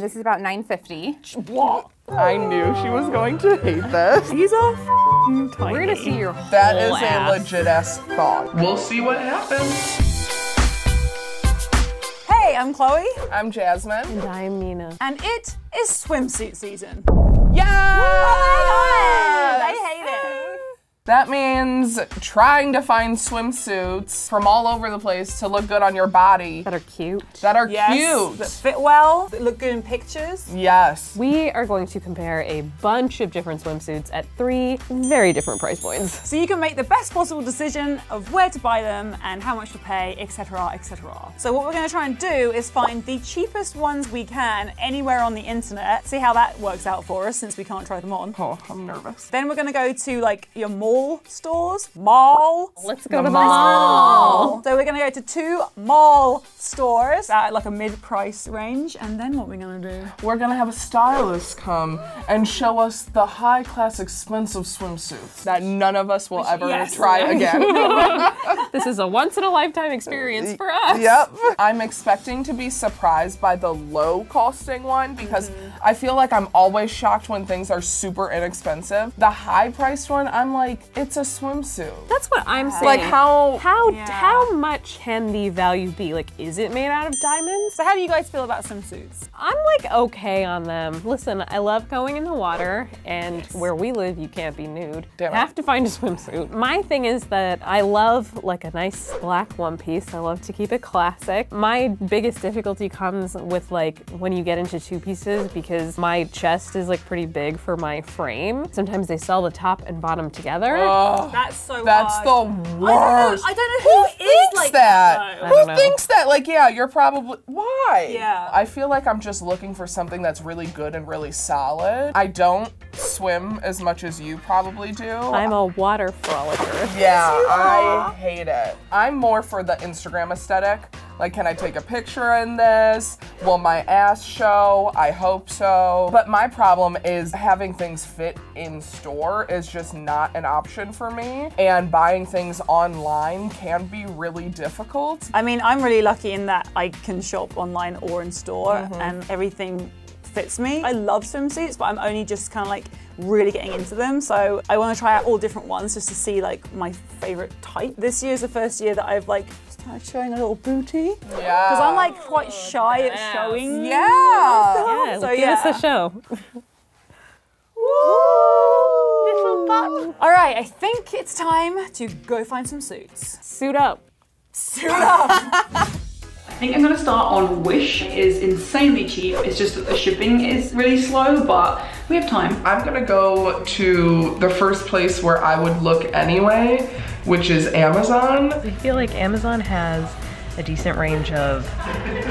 This is about 950. I knew she was going to hate this. These are tiny. We're gonna see your whole That is a legit ass thought. We'll see what happens. Hey, I'm Chloe, I'm Jazzmyne. And I'm Nina. and it is swimsuit season. Yeah! I hate it. That means trying to find swimsuits from all over the place to look good on your body That are cute. that are Yes, cute. that fit well, that look good in pictures. Yes. We are going to compare a bunch of different swimsuits at three very different price points. So you can make the best possible decision of where to buy them and how much to pay, etc., etc. So what we're going to try and do is find the cheapest ones we can anywhere on the internet. See how that works out for us since we can't try them on. Oh, I'm nervous. Then we're going to go to like your mall stores, mall. Let's go The to the mall. mall. So we're gonna go to two mall stores at like a mid-price range, and then what we're gonna do? We're gonna have a stylist come and show us the high class expensive swimsuits that none of us will ever Yes. try again. This is a once in a lifetime experience for us. Yep. I'm expecting to be surprised by the low costing one because mm-hmm. I feel like I'm always shocked when things are super inexpensive. The high priced one, I'm like, it's a swimsuit. That's what I'm saying. Like how How Yeah. how much can the value be? Like, is it made out of diamonds? So how do you guys feel about swimsuits? I'm like okay on them. Listen, I love going in the water, and where we live, you can't be nude. Damn it. Have to find a swimsuit. My thing is that I love like a nice black one piece. I love to keep it classic. My biggest difficulty comes with like when you get into two pieces because my chest is like pretty big for my frame. Sometimes they sell the top and bottom together. That's so that's hard. the worst. I don't know who is thinks like that. that, Who thinks that? Like, yeah, you're probably why? Yeah. I feel like I'm just looking for something that's really good and really solid. I don't swim as much as you probably do. I'm a water frolicker. Yeah, I hate it. I'm more for the Instagram aesthetic. Like, can I take a picture in this? Will my ass show? I hope so. But my problem is having things fit in store is just not an option for me. And buying things online can be really difficult. I mean, I'm really lucky in that I can shop online or in store, Mm-hmm. and everything fits me. I love swimsuits, but I'm only just kind of like really getting into them. So I want to try out all different ones just to see like my favorite type. This year is the first year that I've like started showing a little booty Yeah. because I'm like quite shy at showing. Yeah. Yeah, So, give yeah. us a show. All right, I think it's time to go find some suits. Suit up. Suit up. I think I'm gonna start on Wish. It is insanely cheap. It's just that the shipping is really slow, but we have time. I'm gonna go to the first place where I would look anyway, which is Amazon. I feel like Amazon has a decent range of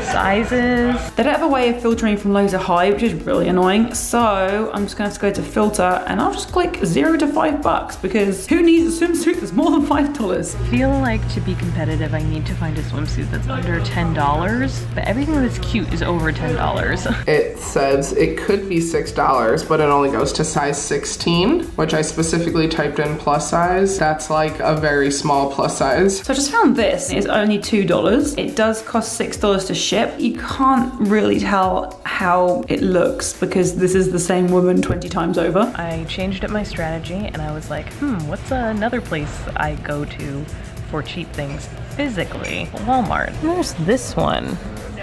sizes. They don't have a way of filtering from low to high, which is really annoying. So I'm just gonna to go to filter and I'll just click zero to five bucks because who needs a swimsuit that's more than five dollars? feel like to be competitive, I need to find a swimsuit that's under $10, but everything that's cute is over $10. It says it could be $6, but it only goes to size 16, which I specifically typed in plus size. That's like a very small plus size. So I just found this, it's only $2 it does cost $6 to ship. You can't really tell how it looks because this is the same woman 20 times over. I changed up my strategy and I was like, hmm, what's another place I go to for cheap things physically? Walmart. There's this one.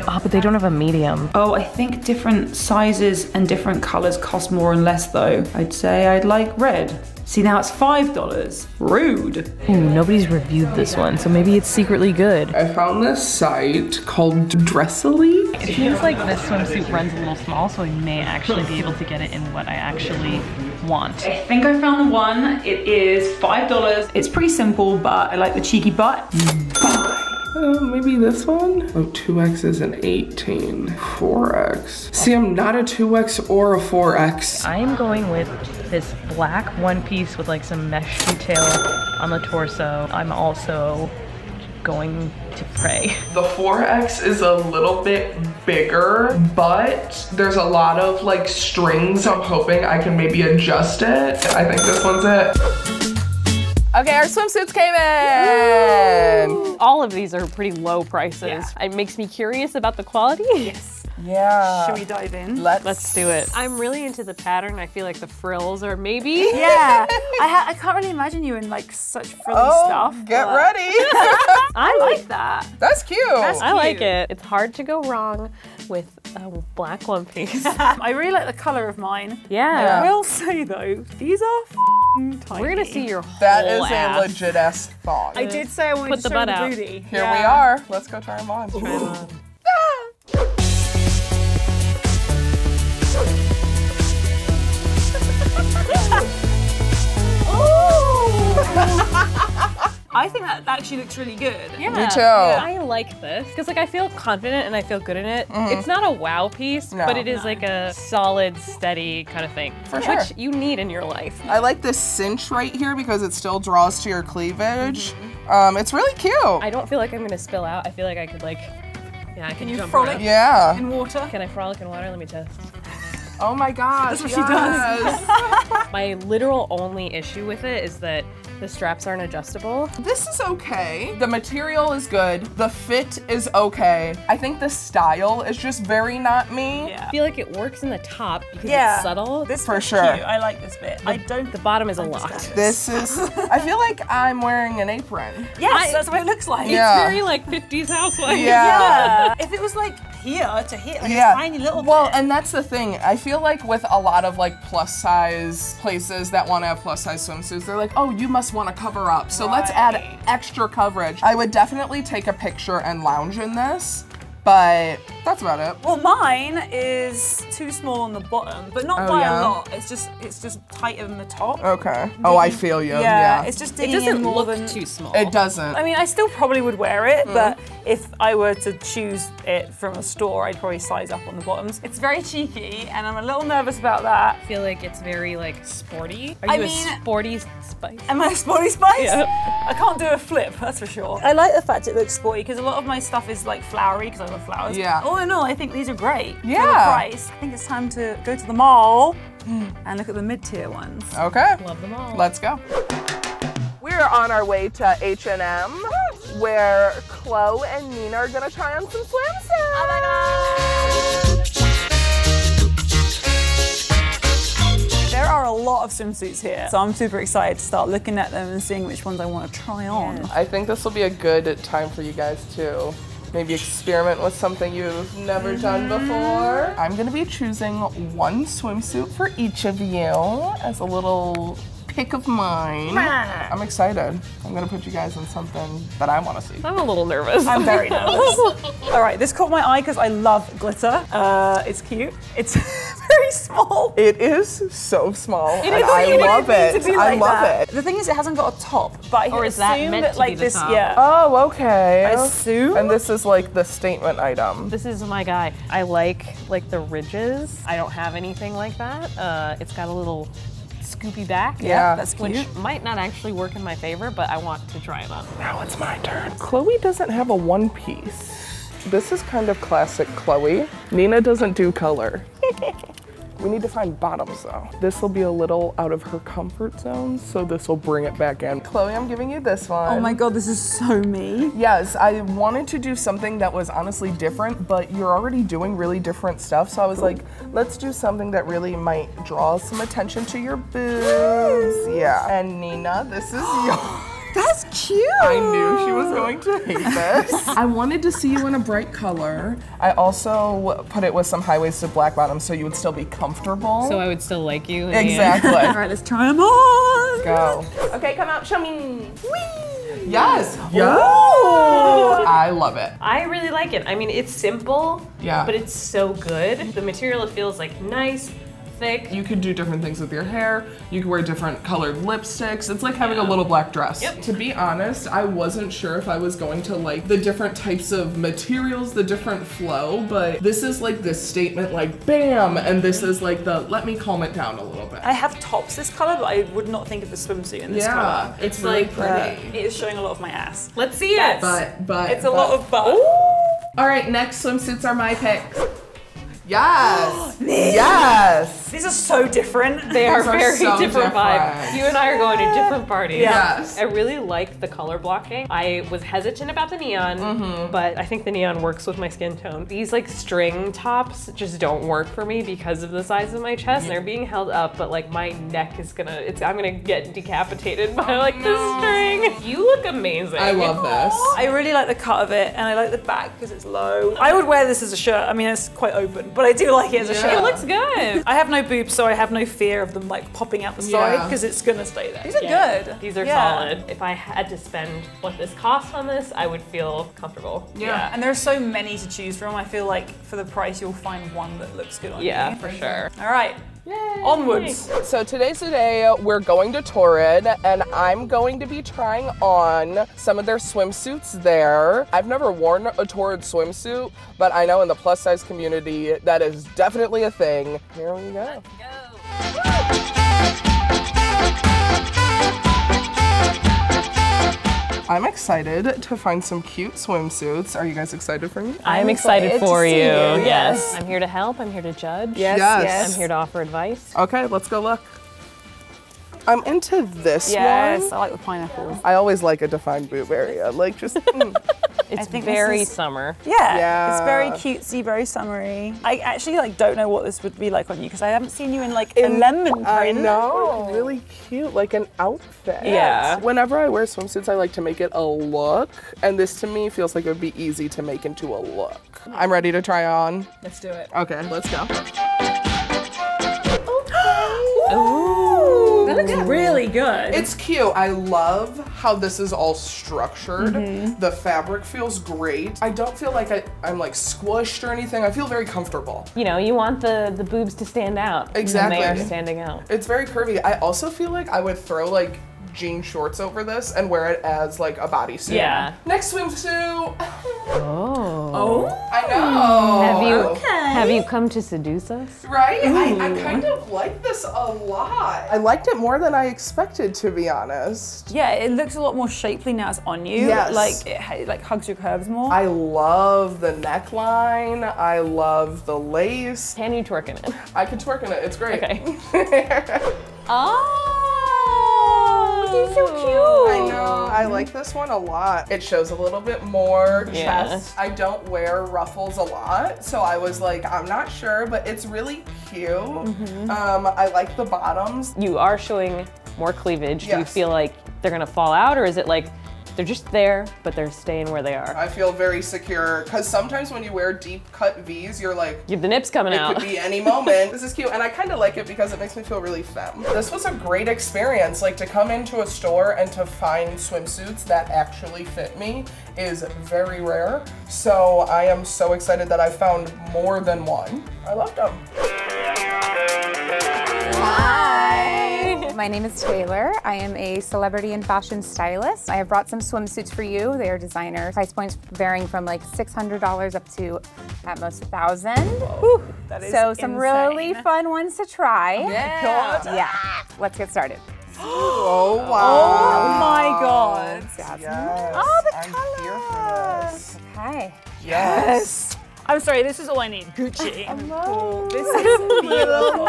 Oh, but they don't have a medium. Oh, I think different sizes and different colors cost more and less though. I'd say I'd like red. See, now it's $5. Rude. Ooh, nobody's reviewed this one, so maybe it's secretly good. I found this site called DressLily. It feels like this swimsuit runs a little small, so I may actually be able to get it in what I actually want. I think I found the one. It is $5. It's pretty simple, but I like the cheeky butt. Mm. Uh, maybe this one? Oh, 2X is an 18. 4X. See, I'm not a 2X or a 4X. I am going with this black one piece with like some mesh detail on the torso. I'm also going to pray. The 4X is a little bit bigger, but there's a lot of like strings. I'm hoping I can maybe adjust it. I think this one's it. Okay, our swimsuits came in. All of these are pretty low prices. Yeah. It makes me curious about the quality. Yes. Yeah. Should we dive in? Let's, Let's do it. I'm really into the pattern. I feel like the frills are maybe. Yeah, I, ha- I can't really imagine you in like such frilly Oh, stuff. get but ready. I like that. That's cute. I like it. It's hard to go wrong with a black one piece. I really like the color of mine. Yeah. I will say though, these are f***ing tiny. We're gonna see your whole that is ass. a legit ass thong. I did say I wanted Put to the show butt the out. booty. Here we are. Let's go try them on. I think that actually looks really good. Yeah. Me too. I like this because like I feel confident and I feel good in it. It's not a wow piece. No. but it is like a solid, steady kind of thing, For which sure. you need in your life. I like this cinch right here because it still draws to your cleavage. Mm-hmm. Um, it's really cute. I don't feel like I'm gonna spill out. I feel like I could like, yeah, I can, can you jump frolic? around. yeah. In water. Can I frolic in water? Let me test. Oh my gosh. That's what she does. My literal only issue with it is that the straps aren't adjustable. this is okay. The material is good. The fit is okay. I think the style is just very not me. Yeah. I feel like it works in the top because Yeah. it's subtle. This For sure. Cute. I like this bit. I don't. the bottom is a lot. This is, I feel like I'm wearing an apron. Yes, I- that's what it looks like. Yeah. It's Very like 50s housewife. Yeah. Yeah. if it was like here to here, like yeah. a tiny little well, bit. and that's the thing. I feel like with a lot of like plus size places that want to have plus size swimsuits, they're like, oh, you must want to cover up. So let's add extra coverage. I would definitely take a picture and lounge in this, but that's about it. Well, mine is too small on the bottom, but not Oh, by yeah? a lot. It's just it's just tighter than the top. Okay. Oh, I feel you. yeah, Yeah. it's just It doesn't in more look than. too small. it doesn't. I mean, I still probably would wear it, Mm. but if I were to choose it from a store, I'd probably size up on the bottoms. It's very cheeky, and I'm a little nervous about that. I feel like it's very like sporty. Are I you mean- a sporty spice? Am I a sporty spice? Yeah. I can't do a flip, that's for sure. I like the fact it looks sporty because a lot of my stuff is like flowery because I love flowers. Yeah. All in all, I think these are great for the Yeah. price. I think it's time to go to the mall and look at the mid-tier ones. Okay. Love them all. Let's go. We're on our way to H&M where Chloe and Nina are gonna try on some swimsuits. Oh my god! There are a lot of swimsuits here, so I'm super excited to start looking at them and seeing which ones I want to try on. I think this will be a good time for you guys to maybe experiment with something you've never done before. I'm gonna be choosing one swimsuit for each of you as a little pick of mine. I'm excited. I'm gonna put you guys in something that I wanna see. I'm a little nervous. I'm very nervous. All right, this caught my eye because I love glitter. Uh, it's cute. It's very small. It is so small, and I cute. love It needs to be I love that. it. The thing is, it hasn't got a top, but I Or is that assume meant that to like be the this, top? yeah. Oh, okay. I assume. And this is like the statement item. This is my guy. I like like the ridges. I don't have anything like that. Uh, it's got a little scoopy back. Yeah. that's Which might not actually work in my favor, but I want to try it on. Now it's my turn. Chloe doesn't have a one piece. This is kind of classic Chloe. Nina doesn't do color. we need to find bottoms though. This will be a little out of her comfort zone, so this will bring it back in. Chloe, I'm giving you this one. Oh my god, this is so me. Yes, I wanted to do something that was honestly different, but you're already doing really different stuff. So I was like, let's do something that really might draw some attention to your boobs. Yeah. And Nina, this is yours. That's cute. I knew she was going to hate this. I wanted to see you in a bright color. I also put it with some high-waisted black bottoms so you would still be comfortable. So I would still like you. in exactly. All right, let's try them on. Go. Okay, come out, show me. Whee! Yes. Yo. I love it. I really like it. I mean, it's simple, Yeah. but it's so good. The material it feels like nice, thick. You could do different things with your hair. You could wear different colored lipsticks. It's like having a little black dress. Yep. To be honest, I wasn't sure if I was going to like the different types of materials, the different flow, but this is like this statement like bam, and this is like the let me calm it down a little bit. I have tops this color, but I would not think of a swimsuit in this yeah, color. it's, It's really like, pretty. Uh, it is showing a lot of my ass. Let's see it. but but It's a but- lot of butt. All right, next swimsuits are my picks. Yes. yes. These are so different. They are are very so different, vibe. You and I are going to different parties. Yes. I really like the color blocking. I was hesitant about the neon, Mm-hmm. but I think the neon works with my skin tone. These like string tops just don't work for me because of the size of my chest. They're being held up, but like my neck is gonna, it's I'm gonna get decapitated by like the string. You look amazing. I love this. I really like the cut of it, and I like the back because it's low. I would wear this as a shirt. I mean, it's quite open, but I do like it as a Yeah. shirt. It looks good. I have no boobs, so I have no fear of them like popping out the side Yeah. because it's gonna stay there. These are Yeah, good. These are Yeah. solid. If I had to spend what this cost on this, I would feel comfortable. Yeah, and there are so many to choose from. I feel like for the price, you'll find one that looks good on Yeah, you. for sure. All right, onwards. So today's the day we're going to Torrid and I'm going to be trying on some of their swimsuits there. I've never worn a Torrid swimsuit, but I know in the plus size community that is definitely a thing. Here we go. go. I'm excited to find some cute swimsuits. Are you guys excited for me? I'm excited excited for see you. you. Yes. I'm here to help. I'm here to judge. Yes, Yes. yes. I'm here to offer advice. Okay, let's go look. I'm into this Yes, one. I like the pineapple. I always like a defined boob area. Like just mm. It's think very is- summer. Yeah, Yeah. it's very cutesy, very summery. I actually like don't know what this would be like on you because I haven't seen you in like a lemon print. I know, really cute, like an outfit. Yeah. Whenever I wear swimsuits, I like to make it a look, and this to me feels like it would be easy to make into a look. I'm ready to try on. Let's do it. Okay, let's go. Really good. It's cute. I love how this is all structured. Mm-hmm. The fabric feels great. I don't feel like I, I'm like squished or anything. I feel very comfortable. You know, you want the, the boobs to stand out. Exactly. And they are standing out. It's very curvy. I also feel like I would throw like jean shorts over this and wear it as like a bodysuit. Yeah. Next swimsuit. oh, Oh, I hmm. know. Have you have you come to seduce us? Right? I, I kind of like this a lot. I liked it more than I expected, to be honest. yeah, it looks a lot more shapely now it's on you. Yes. Like it, it like hugs your curves more. I love the neckline. I love the lace. Can you twerk in it? I could twerk in it. It's great. Okay. Ah! oh, he's so cute. I know. I like this one a lot. It shows a little bit more Yeah. chest. I don't wear ruffles a lot, so I was like, I'm not sure, but it's really cute. Mm-hmm. Um, I like the bottoms. You are showing more cleavage. Do you feel like they're gonna fall out, or is it like they're just there, but they're staying where they are? I feel very secure because sometimes when you wear deep cut V's, you're like, You have the nips coming It out. It could be any moment. this is cute, and I kind of like it because it makes me feel really femme. This was a great experience. Like to come into a store and to find swimsuits that actually fit me is very rare. So I am so excited that I found more than one. I loved them. My name is Taylor. I am a celebrity and fashion stylist. I have brought some swimsuits for you. They are designer. Price points varying from like $600 up to at most 1000 That is So some really fun ones to try. Yeah. Yeah. Let's get started. Oh Oh my god. Yes. Oh, the I'm color. here for this. Okay. Yes. I'm sorry, this is all I need. Gucci. Hello. This is beautiful.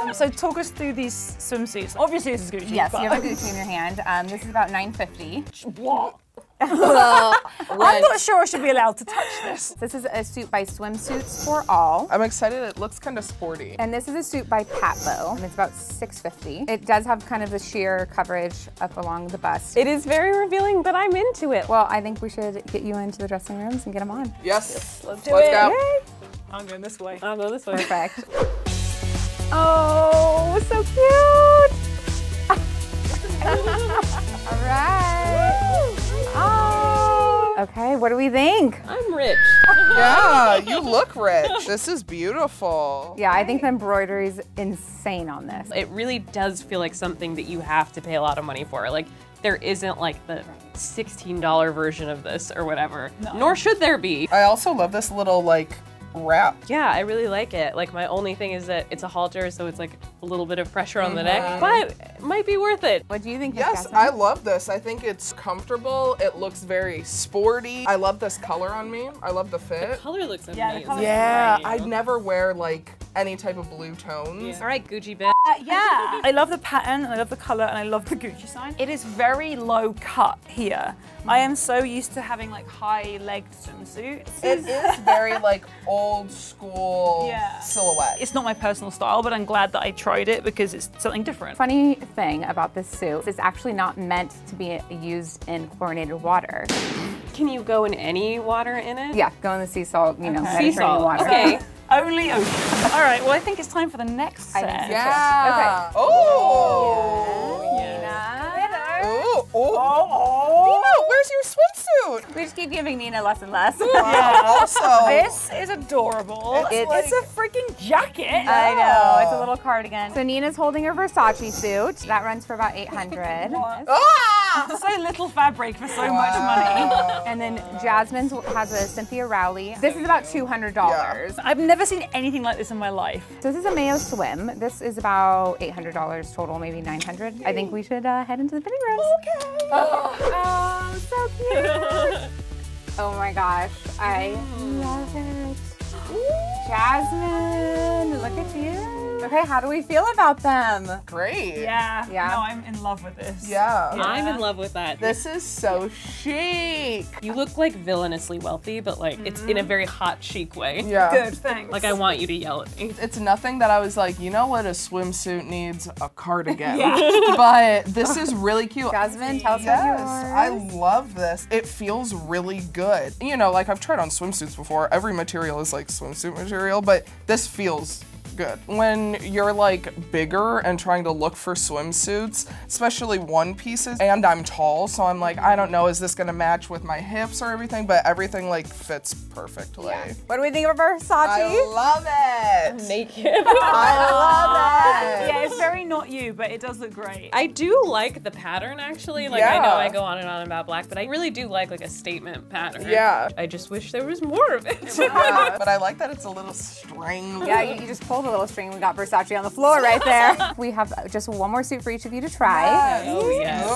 Um, so talk us through these swimsuits. Obviously this is Gucci. Yes, but you have a Gucci in your hand. Um, this is about 950. What? I'm not sure I should be allowed to touch this. This is a suit by Swimsuits for All. I'm excited. It looks kind of sporty. And this is a suit by PatBO, and it's about 650. It does have kind of the sheer coverage up along the bust. It is very revealing, but I'm into it. well, I think we should get you into the dressing rooms and get them on. Yes. Let's do Let's it. go. I'm going this way. I'll go this way. Perfect. oh, so cute. All right. Oh. Okay, what do we think? I'm rich. Yeah, you look rich. This is beautiful. Yeah, I think the embroidery is insane on this. It really does feel like something that you have to pay a lot of money for. Like there isn't like the $16 version of this or whatever. No. Nor should there be. I also love this little like wrap. Yeah, I really like it. Like my only thing is that it's a halter, so it's like a little bit of pressure on the neck, mm-hmm. but it might be worth it. What do you think? Yes, I love this. I think it's comfortable. It looks very sporty. I love this color on me. I love the fit. The color looks amazing. Yeah, color- Yeah, I'd never wear like any type of blue tones. All right, Gucci bitch. Uh, yeah. I love the pattern, and I love the color, and I love the Gucci sign. It is very low cut here. I am so used to having like high legged swimsuits. It is very like old school Yeah. silhouette. It's not my personal style, but I'm glad that I tried it because it's something different. Funny thing about this suit, it's actually not meant to be used in chlorinated water. Can you go in any water in it? Yeah, go in the sea salt, you know, Okay. Mediterranean Sea salt. water. Okay. Only ocean. All right, well, I think it's time for the next I set. think so. yeah. Oh. Nina. Ooh. Oh. Nina, where's your swimsuit? We just keep giving Nina less and less. Also. This is adorable. It's It's, a freaking jacket. I know, it's a little cardigan. So Nina's holding a Versace suit. That runs for about 800. Ah! so little fabric for so much money. And then Jazzmyne's has a Cynthia Rowley. This is about $200. I've never seen anything like this in my life. So this is a Mayo Swim. This is about $800 total, maybe 900 I think we should uh, head into the fitting rooms. Okay. Oh, so cute. oh my gosh, I love it. Jasmine, look at you. Okay, how do we feel about them? Great. Yeah. Yeah. No, I'm in love with this. Yeah. I'm in love with that. This is so chic. You look like villainously wealthy, but like it's in a mm-hmm. very hot, chic way. Yeah. Good, thanks. Like I want you to yell at me. It's nothing that I was like, you know what a swimsuit needs? A cardigan. But this is really cute. Jazzmyne, tell us Yes, about I love this. It feels really good. You know, like I've tried on swimsuits before. Every material is like swimsuit material, but this feels good. When you're like bigger and trying to look for swimsuits, especially one pieces, and I'm tall, so I'm like, I don't know, is this gonna match with my hips or everything? But everything like fits perfectly. What do we think of Versace? I love it. Naked. I love it. yeah, it's very not you, but it does look great. I do like the pattern actually. Like I know I go on and on about black, but I really do like like a statement pattern. Yeah. I just wish there was more of it. Yeah, but I like that it's a little string. Yeah, you, you just pulled a little string. We got Versace on the floor right there. we have just one more suit for each of you to try. oh yes.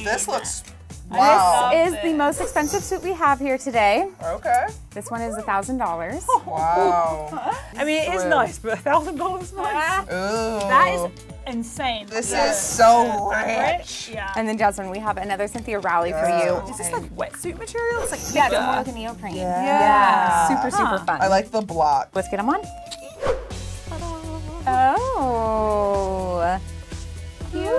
Ooh, this looks. Wow. This is the most expensive suit we have here today. Okay. This one is a thousand dollars. Wow. I mean, it is nice, but a thousand dollars is nice. Ooh. That is insane. This Yeah. is so rich. Yeah. And then Jazzmyne, we have another Cynthia Rowley for you. is this like wetsuit material? It's like Yeah, it's more like a neoprene. Yeah. Yeah, super super Huh. fun. I like the block. Let's get them on. Oh, cute.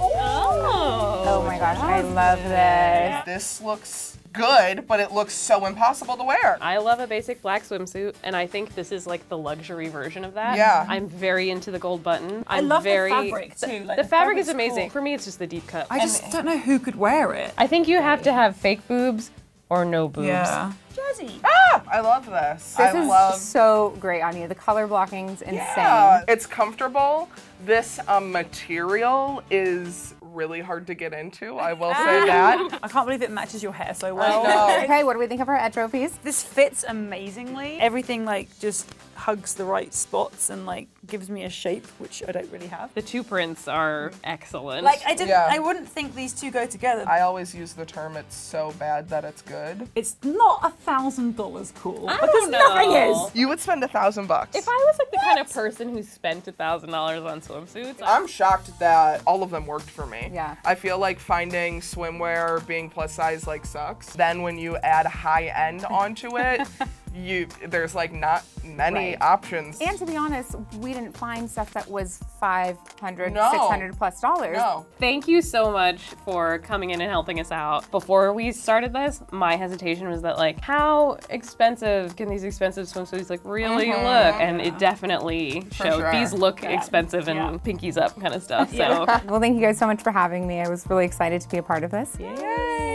Oh. Oh my gosh, I love this. This looks good, but it looks so impossible to wear. I love a basic black swimsuit, and I think this is like the luxury version of that. Yeah. I'm very into the gold button. I'm love the very, fabric, too. Like, the the fabric is amazing. cool. For me, it's just the deep cut. I just don't know who could wear it. I think you have to have fake boobs or no boobs. Yeah. Jazzy. Ah, I love this. This I is love. so great on you. The color blocking's insane. Yeah, it's comfortable. This um, material is really hard to get into. I will say that. I can't believe it matches your hair so I well. know. Okay, what do we think of our Ed trophies? This fits amazingly. Everything like just hugs the right spots and like gives me a shape, which I don't really have. The two prints are excellent. Like I didn't, Yeah. I wouldn't think these two go together. I always use the term "it's so bad that it's good." it's not a thousand dollars cool I because don't nothing is. You would spend a thousand bucks. If I was like the kind of person who spent a thousand dollars on swimsuits, I- I'm shocked that all of them worked for me. Yeah. I feel like finding swimwear being plus size like sucks. Then when you add high end onto it, you there's like not many Right. options. And to be honest, we didn't find stuff that was 500, No. 600 plus dollars. no. Thank you so much for coming in and helping us out. Before we started this, my hesitation was that like, how expensive can these expensive swimsuits like really mm-hmm. look? And it definitely showed. sure. These look expensive and Yeah. pinkies up kind of stuff. So Well, thank you guys so much for having me. I was really excited to be a part of this. Yay!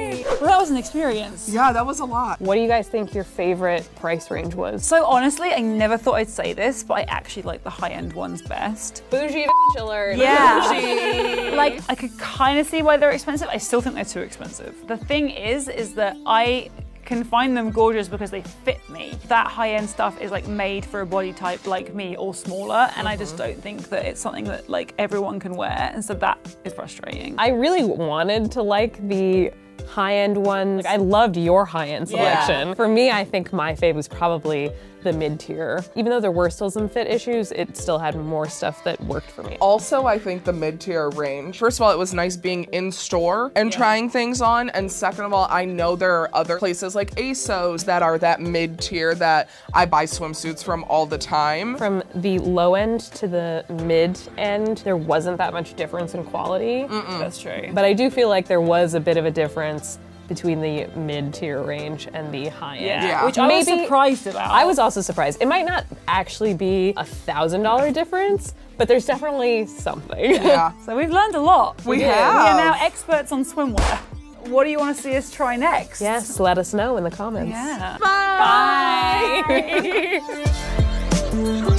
Well, that was an experience. Yeah, that was a lot. what do you guys think your favorite price range was? So honestly, I never thought I'd say this, but I actually like the high-end ones best. Bougie alert. Yeah. like I could kind of see why they're expensive. I still think they're too expensive. The thing is, is that I can find them gorgeous because they fit me. That high-end stuff is like made for a body type like me or smaller, and I just uh-huh. don't think that it's something that like everyone can wear, and so that is frustrating. I really wanted to like the high-end ones. Like, I loved your high-end Yeah. selection. For me, I think my fave was probably the mid tier. Even though there were still some fit issues, it still had more stuff that worked for me. Also, I think the mid tier range, first of all, it was nice being in store and trying things on. And second of all, I know there are other places like ASOS that are that mid tier that I buy swimsuits from all the time. From the low end to the mid end, there wasn't that much difference in quality. That's true. But I do feel like there was a bit of a difference between the mid tier range and the high end. yeah. Yeah. Which I was Maybe- surprised about. I was also surprised. It might not actually be a thousand dollar difference, but there's definitely something. Yeah. So we've learned a lot. We did. have. We are now experts on swimwear. What do you want to see us try next? yes, let us know in the comments. Yeah. Bye. Bye.